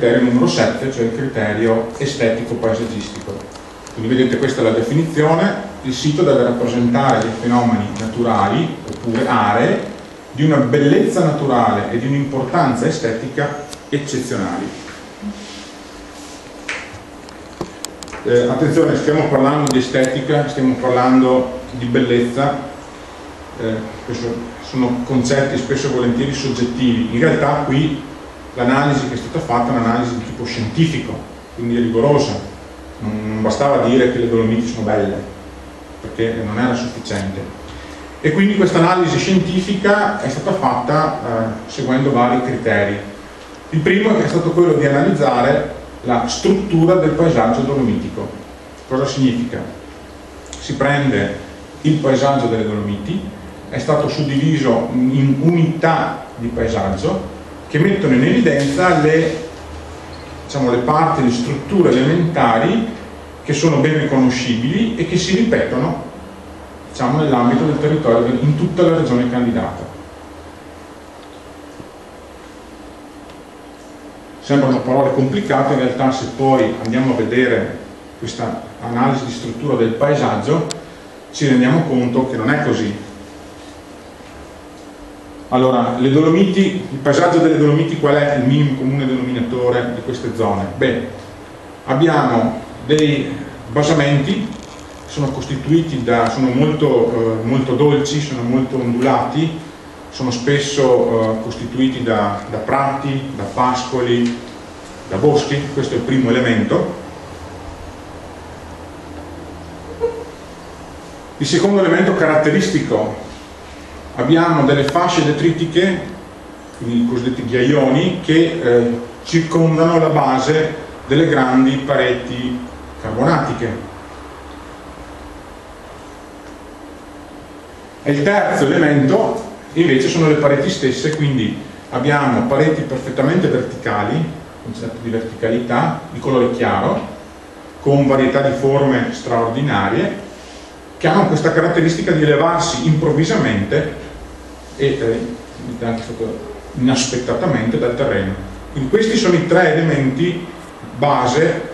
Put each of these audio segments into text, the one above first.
criterio numero 7, cioè il criterio estetico paesaggistico. Quindi vedete questa è la definizione, il sito deve rappresentare dei fenomeni naturali oppure aree di una bellezza naturale e di un'importanza estetica eccezionali. Eh, attenzione, stiamo parlando di estetica, stiamo parlando di bellezza, eh, sono concetti spesso e volentieri soggettivi, in realtà qui l'analisi che è stata fatta è un'analisi di tipo scientifico, quindi rigorosa, non bastava dire che le Dolomiti sono belle, perché non era sufficiente. E quindi questa analisi scientifica è stata fatta eh, seguendo vari criteri. Il primo è stato quello di analizzare la struttura del paesaggio dolomitico. Cosa significa? Si prende il paesaggio delle Dolomiti, è stato suddiviso in unità di paesaggio che mettono in evidenza le, diciamo, le parti, le strutture elementari che sono ben riconoscibili e che si ripetono diciamo, nell'ambito del territorio in tutta la regione candidata. Sembrano parole complicate, in realtà se poi andiamo a vedere questa analisi di struttura del paesaggio ci rendiamo conto che non è così, allora, le Dolomiti, il paesaggio delle Dolomiti qual è il minimo comune denominatore di queste zone? Beh, abbiamo dei basamenti, sono costituiti da, sono molto, eh, molto dolci, sono molto ondulati, sono spesso eh, costituiti da, da prati, da pascoli, da boschi, questo è il primo elemento. Il secondo elemento caratteristico abbiamo delle fasce detritiche, i cosiddetti ghiaioni, che eh, circondano la base delle grandi pareti carbonatiche. E il terzo elemento invece sono le pareti stesse, quindi abbiamo pareti perfettamente verticali, concetto di verticalità, di colore chiaro, con varietà di forme straordinarie, che hanno questa caratteristica di elevarsi improvvisamente e eh, anche stato inaspettatamente dal terreno. Quindi questi sono i tre elementi base,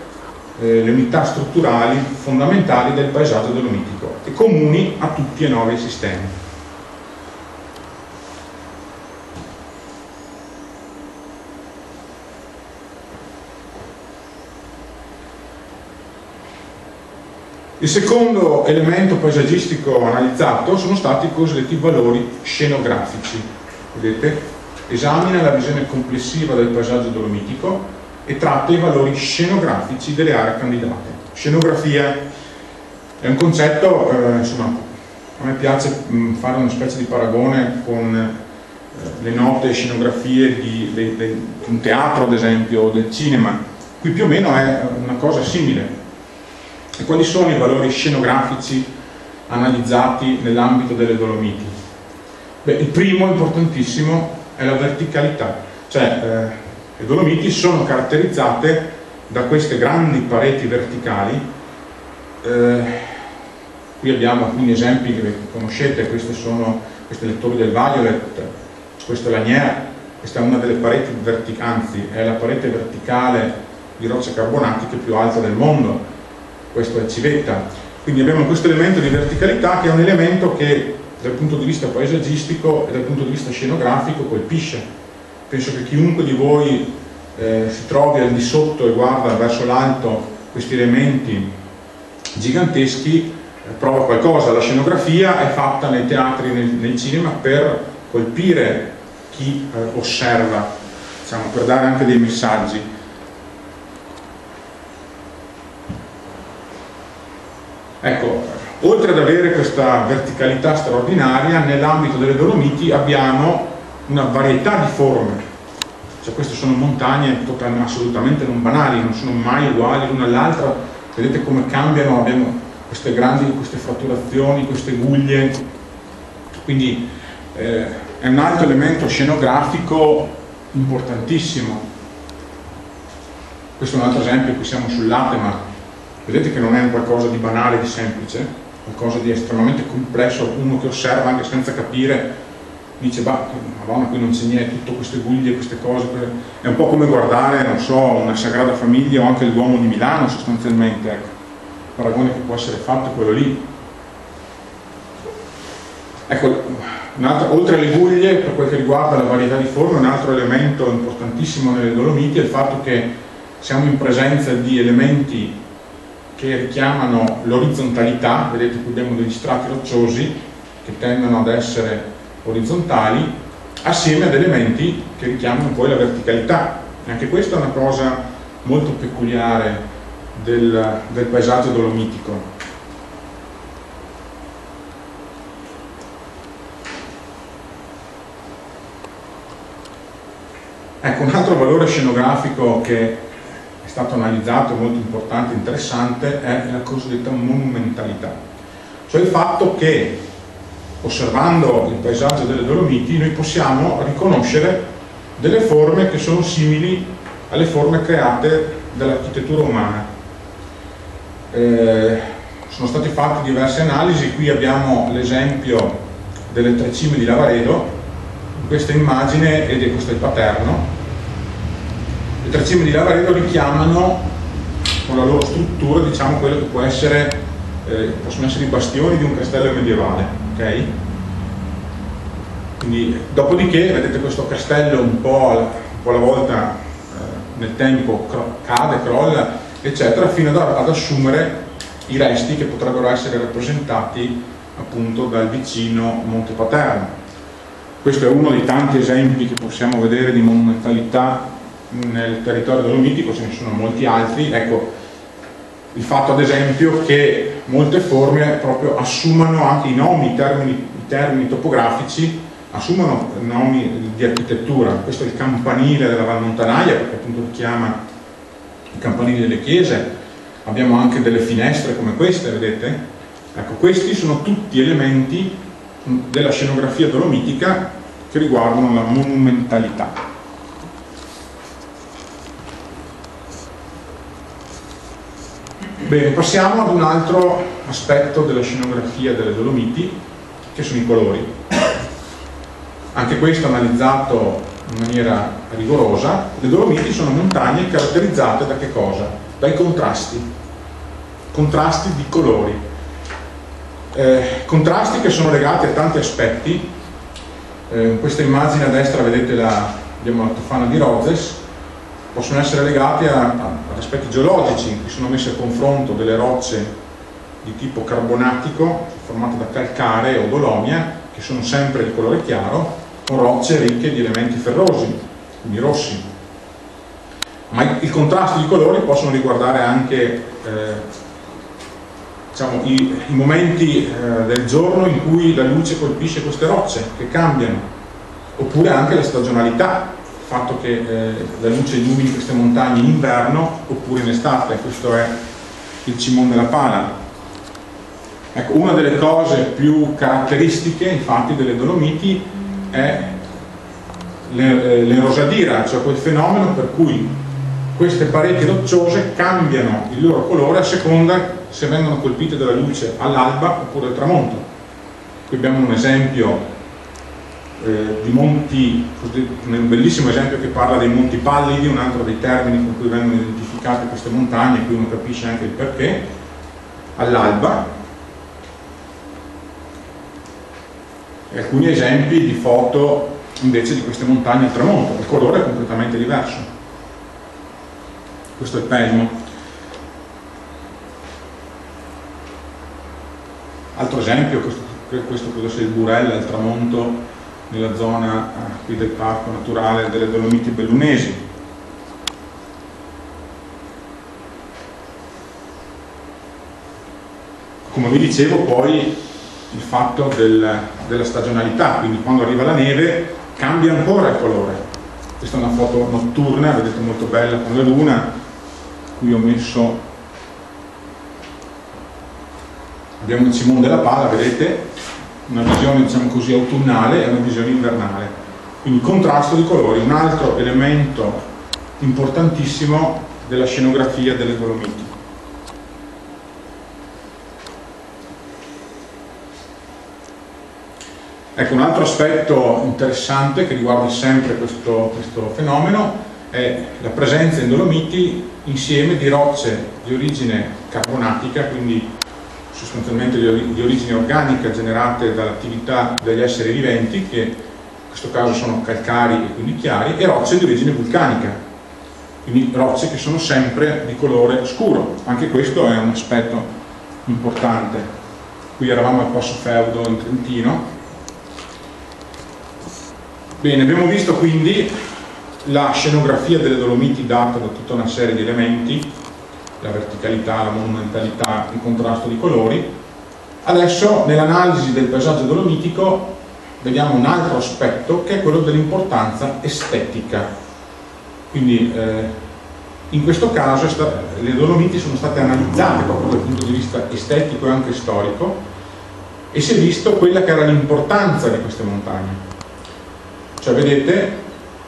eh, le unità strutturali fondamentali del paesaggio dolomitico e comuni a tutti e nove i sistemi. Il secondo elemento paesaggistico analizzato sono stati i cosiddetti valori scenografici. Vedete? Esamina la visione complessiva del paesaggio dolomitico e tratta i valori scenografici delle aree candidate. Scenografia è un concetto, eh, insomma, a me piace mh, fare una specie di paragone con eh, le note scenografie di, di, di un teatro, ad esempio, o del cinema. Qui più o meno è una cosa simile e quali sono i valori scenografici analizzati nell'ambito delle Dolomiti? Beh, il primo, importantissimo, è la verticalità, cioè eh, le Dolomiti sono caratterizzate da queste grandi pareti verticali, eh, qui abbiamo alcuni esempi che conoscete, queste sono questi lettori del Violet, questo è l'Anier, questa è una delle pareti verticali, anzi è la parete verticale di rocce carbonatiche più alta del mondo, questo è civetta. Quindi abbiamo questo elemento di verticalità che è un elemento che dal punto di vista paesaggistico e dal punto di vista scenografico colpisce. Penso che chiunque di voi eh, si trovi al di sotto e guarda verso l'alto questi elementi giganteschi eh, prova qualcosa. La scenografia è fatta nei teatri, nel, nel cinema per colpire chi eh, osserva, diciamo, per dare anche dei messaggi. Ecco, oltre ad avere questa verticalità straordinaria, nell'ambito delle Dolomiti abbiamo una varietà di forme, cioè queste sono montagne assolutamente non banali, non sono mai uguali l'una all'altra, vedete come cambiano, abbiamo queste grandi, queste fratturazioni, queste guglie, quindi eh, è un altro elemento scenografico importantissimo. Questo è un altro esempio, qui siamo sul latte, ma Vedete che non è qualcosa di banale, di semplice, qualcosa di estremamente complesso, uno che osserva anche senza capire dice, bah, madonna, qui non c'è niente, tutte queste guglie, queste cose, è un po' come guardare, non so, una Sagrada Famiglia o anche il Duomo di Milano sostanzialmente, ecco. il paragone che può essere fatto è quello lì. Ecco, oltre alle guglie, per quel che riguarda la varietà di forme, un altro elemento importantissimo nelle Dolomiti è il fatto che siamo in presenza di elementi che richiamano l'orizzontalità, vedete qui abbiamo degli strati rocciosi che tendono ad essere orizzontali, assieme ad elementi che richiamano poi la verticalità. E anche questa è una cosa molto peculiare del, del paesaggio dolomitico. Ecco, un altro valore scenografico che stato analizzato, molto importante interessante, è la cosiddetta monumentalità. Cioè il fatto che, osservando il paesaggio delle Dolomiti, noi possiamo riconoscere delle forme che sono simili alle forme create dall'architettura umana. Eh, sono state fatte diverse analisi, qui abbiamo l'esempio delle tre cime di Lavaredo, questa immagine, ed è questo il paterno, le tre cime di Lavaredo richiamano con la loro struttura diciamo quello che può essere eh, possono essere i bastioni di un castello medievale ok? quindi dopodiché vedete questo castello un po', un po alla volta eh, nel tempo cro cade, crolla eccetera fino ad, ad assumere i resti che potrebbero essere rappresentati appunto dal vicino Monte Paterno questo è uno dei tanti esempi che possiamo vedere di monumentalità nel territorio dolomitico ce ne sono molti altri, ecco il fatto ad esempio che molte forme proprio assumano anche i nomi, i termini, i termini topografici, assumono nomi di architettura, questo è il campanile della Val Montanaia perché appunto richiama i campanili delle chiese, abbiamo anche delle finestre come queste, vedete? Ecco, questi sono tutti elementi della scenografia dolomitica che riguardano la monumentalità. Bene, passiamo ad un altro aspetto della scenografia delle Dolomiti, che sono i colori. Anche questo analizzato in maniera rigorosa, le Dolomiti sono montagne caratterizzate da che cosa? Dai contrasti, contrasti di colori. Eh, contrasti che sono legati a tanti aspetti. Eh, questa immagine a destra vedete la, la tofana di Rozes, possono essere legati a, a, aspetti geologici, cui sono messe a confronto delle rocce di tipo carbonatico, formate da calcare o dolomia, che sono sempre di colore chiaro, con rocce ricche di elementi ferrosi, quindi rossi. Ma il contrasto di colori possono riguardare anche eh, diciamo, i, i, momenti eh, del giorno in cui la luce colpisce queste rocce, che cambiano, oppure anche la stagionalità, fatto che eh, la luce illumini queste montagne in inverno oppure in estate, questo è il cimone della Pala. Ecco, una delle cose più caratteristiche infatti delle Dolomiti è eh, l'erosadira, cioè quel fenomeno per cui queste pareti rocciose cambiano il loro colore a seconda se vengono colpite dalla luce all'alba oppure al tramonto. Qui abbiamo un esempio eh, di monti, un bellissimo esempio che parla dei monti pallidi, un altro dei termini con cui vengono identificate queste montagne, qui uno capisce anche il perché, all'alba, e alcuni esempi di foto invece di queste montagne al tramonto, il colore è completamente diverso. Questo è il Pelmo. Altro esempio, questo, questo credo sia il Burella al tramonto nella zona eh, qui del parco naturale delle Dolomiti Bellunesi. Come vi dicevo poi il fatto del, della stagionalità, quindi quando arriva la neve cambia ancora il colore. Questa è una foto notturna, vedete molto bella con la luna, qui ho messo abbiamo il cimone della pala, vedete, una visione diciamo così autunnale e una visione invernale. Quindi contrasto di colori, un altro elemento importantissimo della scenografia delle Dolomiti. Ecco, un altro aspetto interessante che riguarda sempre questo, questo fenomeno è la presenza in Dolomiti insieme di rocce di origine carbonatica, quindi sostanzialmente di origine organica generate dall'attività degli esseri viventi, che in questo caso sono calcari e quindi chiari, e rocce di origine vulcanica, quindi rocce che sono sempre di colore scuro. Anche questo è un aspetto importante. Qui eravamo al Passo Feudo in Trentino. Bene, abbiamo visto quindi la scenografia delle Dolomiti data da tutta una serie di elementi, la verticalità, la monumentalità, il contrasto di colori. Adesso nell'analisi del paesaggio dolomitico vediamo un altro aspetto che è quello dell'importanza estetica. Quindi eh, in questo caso le Dolomiti sono state analizzate proprio dal punto di vista estetico e anche storico e si è visto quella che era l'importanza di queste montagne. Cioè vedete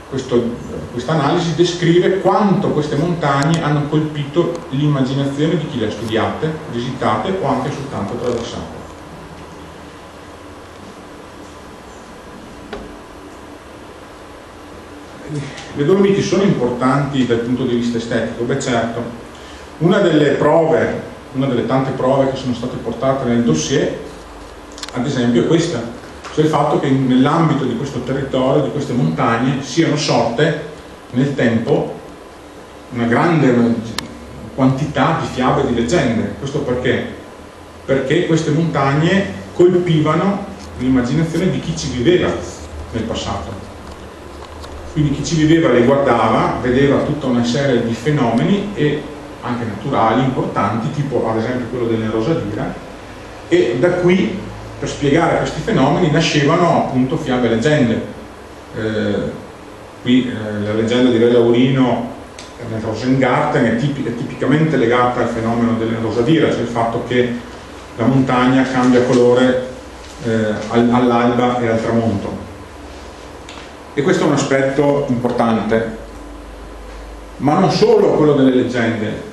questa analisi descrive quanto queste montagne hanno colpito l'immaginazione di chi le ha studiate, visitate o anche soltanto attraversate. Le Dolomiti sono importanti dal punto di vista estetico? Beh certo, una delle prove, una delle tante prove che sono state portate nel dossier, ad esempio è questa, cioè il fatto che nell'ambito di questo territorio, di queste montagne, siano sorte nel tempo una grande quantità di fiabe e di leggende. Questo perché? Perché queste montagne colpivano l'immaginazione di chi ci viveva nel passato. Quindi chi ci viveva le guardava, vedeva tutta una serie di fenomeni e anche naturali importanti, tipo ad esempio quello dell'erosadira, e da qui per spiegare questi fenomeni nascevano appunto fiabe e leggende. Eh, qui eh, la leggenda di Re Laurino nel Rosengarten è, tipic è, tipicamente legata al fenomeno dell'erosadira, cioè il fatto che la montagna cambia colore eh, all'alba e al tramonto. E questo è un aspetto importante, ma non solo quello delle leggende,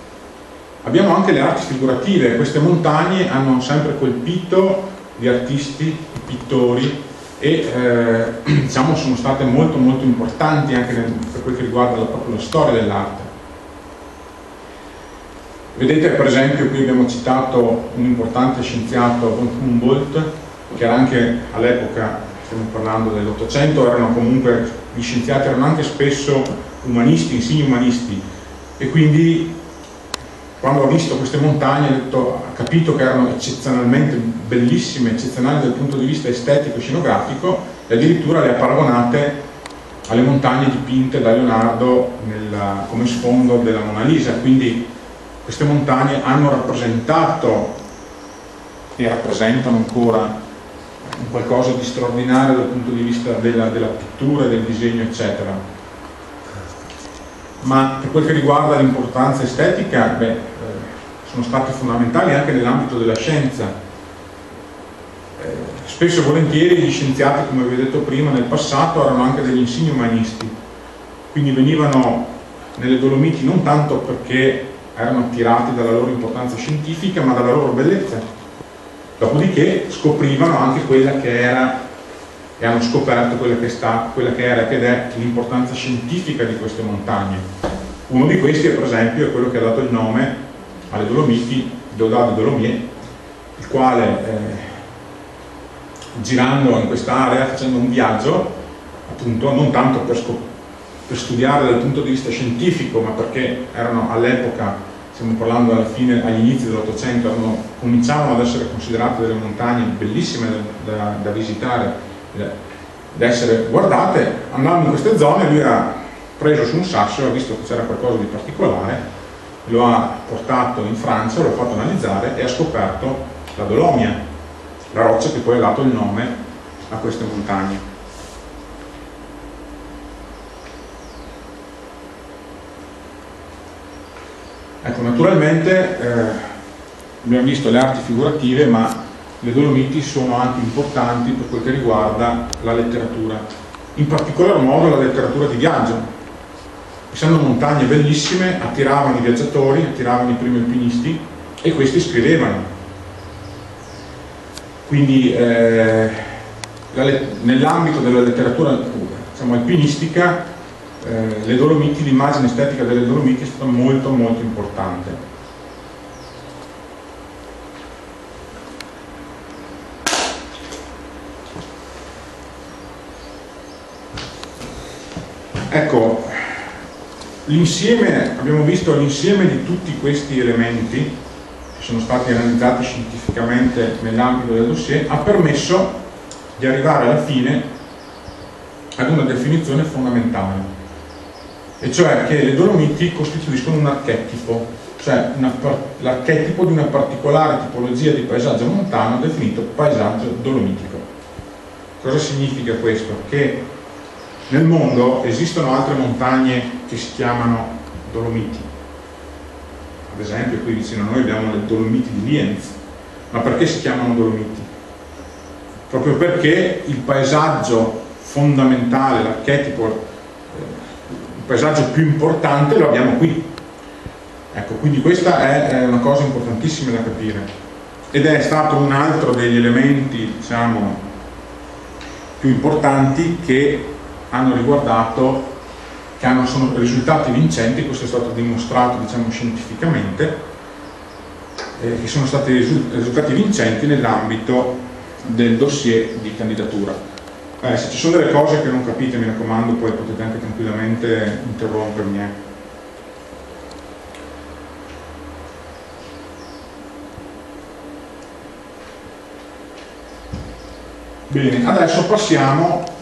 abbiamo anche le arti figurative, queste montagne hanno sempre colpito di artisti, pittori e eh, diciamo sono state molto molto importanti anche nel, per quel che riguarda la, proprio la storia dell'arte. Vedete per esempio qui abbiamo citato un importante scienziato von Humboldt che era anche all'epoca, stiamo parlando dell'Ottocento, erano comunque gli scienziati erano anche spesso umanisti, insigni umanisti e quindi quando ha visto queste montagne ha, detto, ha capito che erano eccezionalmente bellissime, eccezionali dal punto di vista estetico e scenografico e addirittura le ha paragonate alle montagne dipinte da Leonardo nella, come sfondo della Mona Lisa. Quindi queste montagne hanno rappresentato e rappresentano ancora qualcosa di straordinario dal punto di vista della, della pittura, del disegno, eccetera ma per quel che riguarda l'importanza estetica, beh, eh, sono stati fondamentali anche nell'ambito della scienza. Eh, spesso e volentieri gli scienziati, come vi ho detto prima, nel passato erano anche degli insigni umanisti, quindi venivano nelle Dolomiti non tanto perché erano attirati dalla loro importanza scientifica, ma dalla loro bellezza. Dopodiché scoprivano anche quella che era e hanno scoperto quella che, sta, quella che era ed è l'importanza scientifica di queste montagne. Uno di questi, per esempio, è quello che ha dato il nome alle Dolomiti, Deodato Dolomier, il quale eh, girando in quest'area, facendo un viaggio, appunto non tanto per, per studiare dal punto di vista scientifico, ma perché erano all'epoca stiamo parlando alla fine, agli inizi dell'Ottocento, cominciavano ad essere considerate delle montagne bellissime da, da, da visitare ad essere guardate, andando in queste zone lui ha preso su un sasso, ha visto che c'era qualcosa di particolare, lo ha portato in Francia, lo ha fatto analizzare e ha scoperto la Dolomia, la roccia che poi ha dato il nome a queste montagne. Ecco, naturalmente eh, abbiamo visto le arti figurative, ma le Dolomiti sono anche importanti per quel che riguarda la letteratura, in particolar modo la letteratura di viaggio. Essendo montagne bellissime, attiravano i viaggiatori, attiravano i primi alpinisti e questi scrivevano. Quindi eh, nell'ambito della letteratura diciamo, alpinistica eh, le Dolomiti, l'immagine estetica delle Dolomiti è stata molto molto importante. Ecco, l'insieme, abbiamo visto l'insieme di tutti questi elementi che sono stati analizzati scientificamente nell'ambito del dossier, ha permesso di arrivare alla fine ad una definizione fondamentale, e cioè che le Dolomiti costituiscono un archetipo, cioè l'archetipo di una particolare tipologia di paesaggio montano definito paesaggio dolomitico. Cosa significa questo? Che nel mondo esistono altre montagne che si chiamano Dolomiti. Ad esempio qui vicino a noi abbiamo le Dolomiti di Lienz. Ma perché si chiamano Dolomiti? Proprio perché il paesaggio fondamentale, l'archetipo, eh, il paesaggio più importante lo abbiamo qui. Ecco, quindi questa è una cosa importantissima da capire. Ed è stato un altro degli elementi, diciamo, più importanti che hanno riguardato, che hanno, sono risultati vincenti, questo è stato dimostrato diciamo, scientificamente, eh, che sono stati risultati vincenti nell'ambito del dossier di candidatura. Eh, se ci sono delle cose che non capite, mi raccomando, poi potete anche tranquillamente interrompermi. Eh. Bene, adesso passiamo